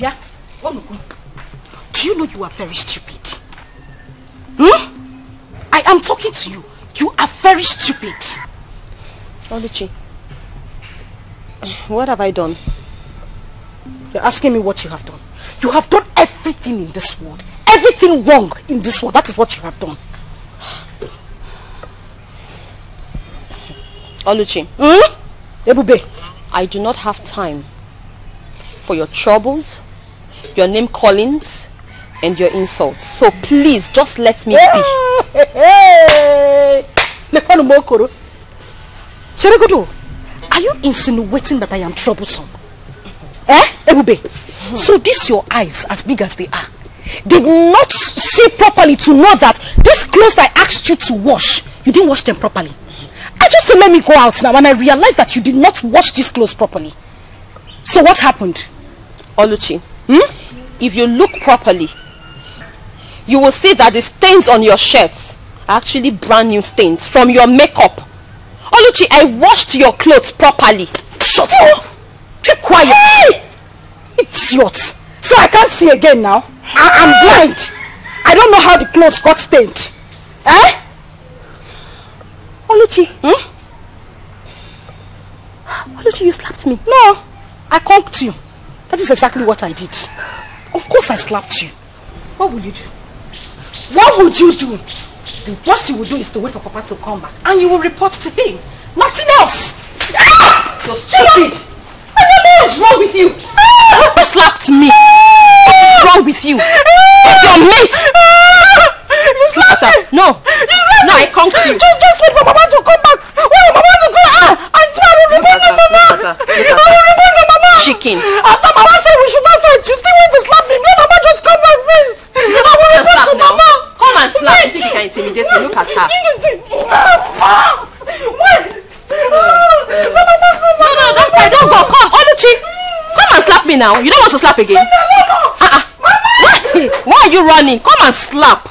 Yeah. Do you know you are very stupid? Hmm? I am talking to you. You are very stupid. Oluchi, what have I done? You're asking me what you have done. You have done everything in this world. Everything wrong in this world. That is what you have done. Oluchi, Hmm? Ebube. I do not have time for your troubles, your name callings, and your insults. So please, just let me be. Hey! Lekwanụ m okoro. Cheregodo, are you insinuating that I am troublesome? Eh, Ebube? So these your eyes, as big as they are, did not see properly to know that these clothes I asked you to wash, you didn't wash them properly. I just said let me go out now and I realized that you did not wash these clothes properly. So what happened? Oluchi, if you look properly, you will see that the stains on your shirt are actually brand new stains from your makeup. Oluchi, I washed your clothes properly. Shut up! Keep quiet! Hey! Idiot! So I can't see again now? I am blind! I don't know how the clothes got stained. Eh? Oluchi, hmm? Oluchi, you slapped me. No, I conked you. That is exactly what I did. Of course I slapped you. What will you do? What would you do? The worst you will do is to wait for Papa to come back and you will report to him. Nothing else. Ah! You're stupid. I don't know what's wrong with you. You slapped me. What is wrong with you? With your mate. You slapped me. No. You slapped No. I conked you. Just, just wait for Mama to come back. Wait for Mama to come. Ah, I swear I will report to her, Mama. her, I will her. report to Mama. Chicken. After Me? Look at her. Wait. No, no, don't cry. Don't go. Come, Oluchi. Come and slap me now. You don't want to slap again? Uh-uh. Why? Why are you running? Come and slap.